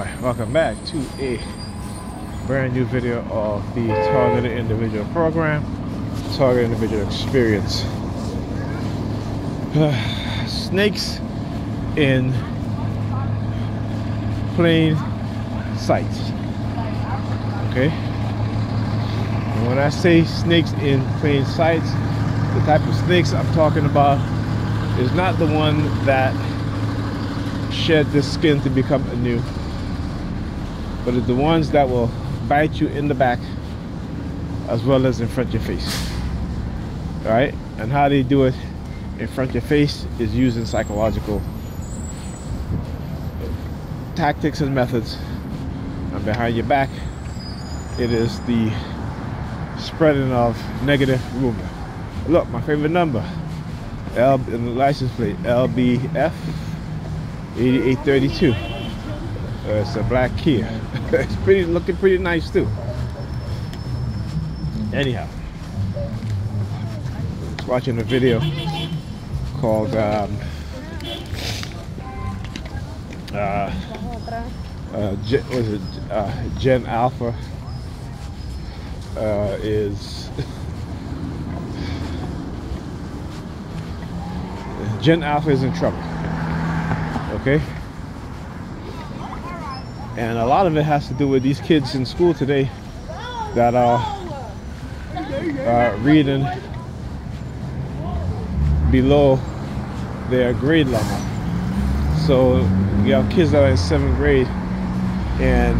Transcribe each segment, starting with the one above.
Alright, welcome back to a brand new video of the Targeted Individual Program, Targeted Individual Experience. snakes in plain sight. Okay? And when I say snakes in plain sight, the type of snakes I'm talking about is not the one that shed the skin to become a new but it's the ones that will bite you in the back as well as in front of your face. All right and how they do it in front of your face is using psychological tactics and methods. And behind your back it is the spreading of negative rumor. Look my favorite number. L in the license plate LBF 8832 uh, it's a black Kia it's pretty looking pretty nice too. Anyhow watching a video called um, uh, uh, Gen, was it? Uh, Gen Alpha uh, is Gen Alpha is in trouble. Okay and a lot of it has to do with these kids in school today that are uh, reading below their grade level. So you have kids that are in seventh grade and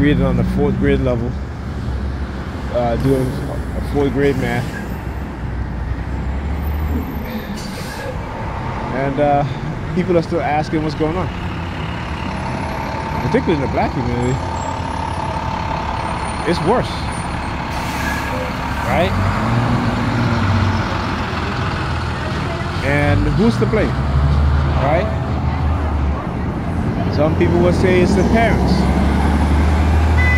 reading on the fourth grade level uh, doing a fourth grade math. And uh, people are still asking what's going on particularly in the black community, it's worse. Right? And who's to blame? Right? Some people will say it's the parents.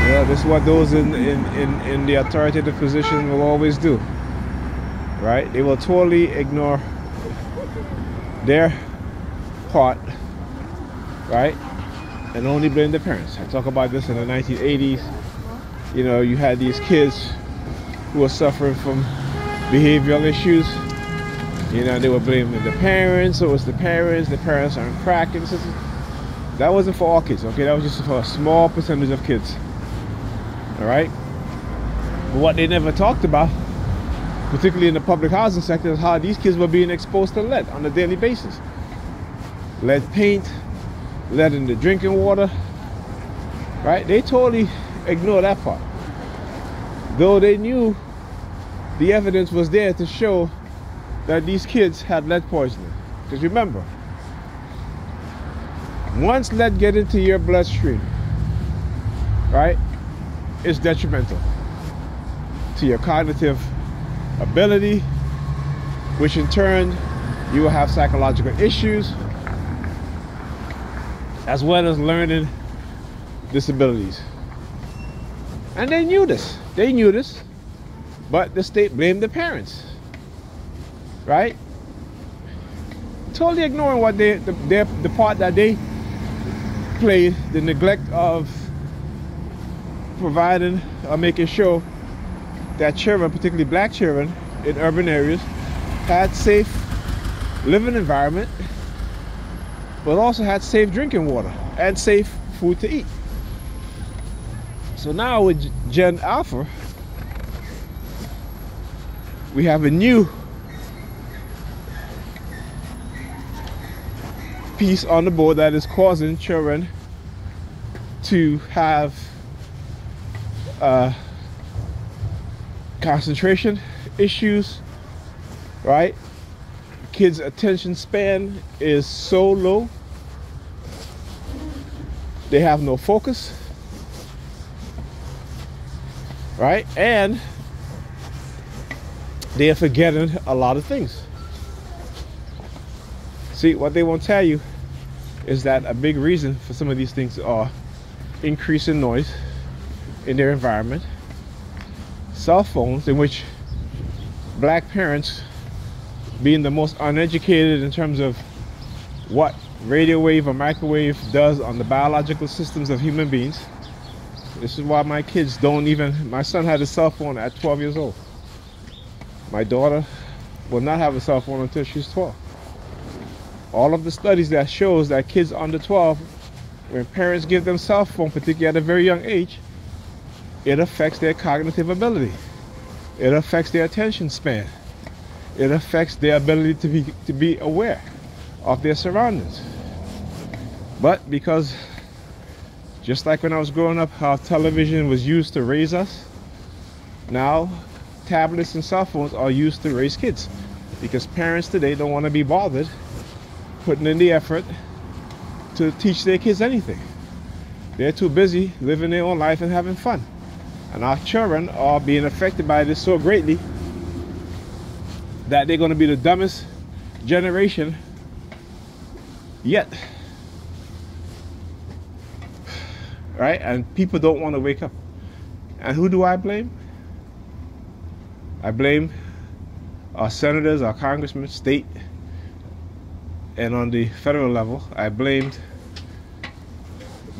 Yeah, this is what those in, in, in, in the authoritative position will always do. Right? They will totally ignore their part, right? And only blame the parents. I talk about this in the 1980s. You know, you had these kids who were suffering from behavioral issues. You know, they were blaming the parents, so it was the parents, the parents are cracking. That wasn't for all kids, okay? That was just for a small percentage of kids. All right? But what they never talked about, particularly in the public housing sector, is how these kids were being exposed to lead on a daily basis. Lead paint, lead in the drinking water, right? They totally ignore that part. Though they knew the evidence was there to show that these kids had lead poisoning. Because remember, once lead get into your bloodstream, right, it's detrimental to your cognitive ability, which in turn you will have psychological issues, as well as learning disabilities. And they knew this. They knew this. But the state blamed the parents. Right? Totally ignoring what they the, their, the part that they played, the neglect of providing or making sure that children, particularly black children in urban areas, had safe living environment but also had safe drinking water and safe food to eat. So now with Gen Alpha, we have a new piece on the board that is causing children to have uh, concentration issues, right? Kids' attention span is so low. They have no focus. Right? And they are forgetting a lot of things. See, what they won't tell you is that a big reason for some of these things are increasing noise in their environment, cell phones, in which black parents being the most uneducated in terms of what radio wave or microwave does on the biological systems of human beings. This is why my kids don't even, my son had a cell phone at 12 years old. My daughter will not have a cell phone until she's 12. All of the studies that shows that kids under 12, when parents give them cell phone, particularly at a very young age, it affects their cognitive ability. It affects their attention span. It affects their ability to be to be aware of their surroundings. But because just like when I was growing up, how television was used to raise us, now tablets and cell phones are used to raise kids. Because parents today don't want to be bothered putting in the effort to teach their kids anything. They're too busy living their own life and having fun. And our children are being affected by this so greatly that they're going to be the dumbest generation yet. Right? And people don't want to wake up. And who do I blame? I blame our senators, our congressmen, state, and on the federal level, I blamed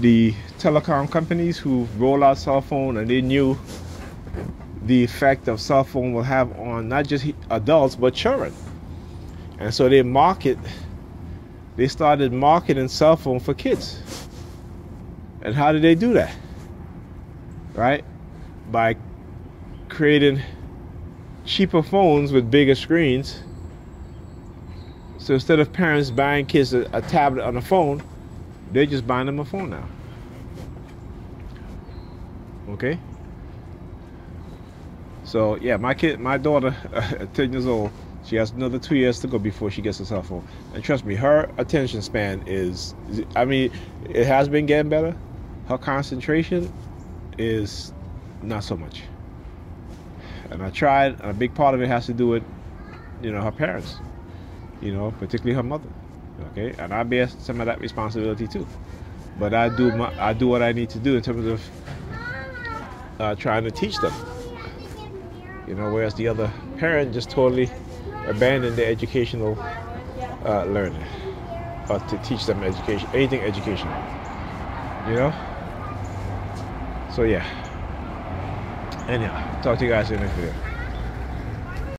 the telecom companies who roll out cell phone and they knew the effect of cell phone will have on not just adults but children. And so they market they started marketing cell phone for kids. And how did they do that? Right? By creating cheaper phones with bigger screens. So instead of parents buying kids a, a tablet on a phone, they're just buying them a phone now. Okay? So yeah, my kid, my daughter, uh, 10 years old, she has another two years to go before she gets a cell phone. And trust me, her attention span is, I mean, it has been getting better. Her concentration is not so much. And I tried, and a big part of it has to do with, you know, her parents, you know, particularly her mother. Okay, and I bear some of that responsibility too. But I do my, I do what I need to do in terms of uh, trying to teach them. You know, whereas the other parent just totally abandoned their educational uh, learning or to teach them education, anything educational. You know? So yeah. Anyhow, talk to you guys in the next video.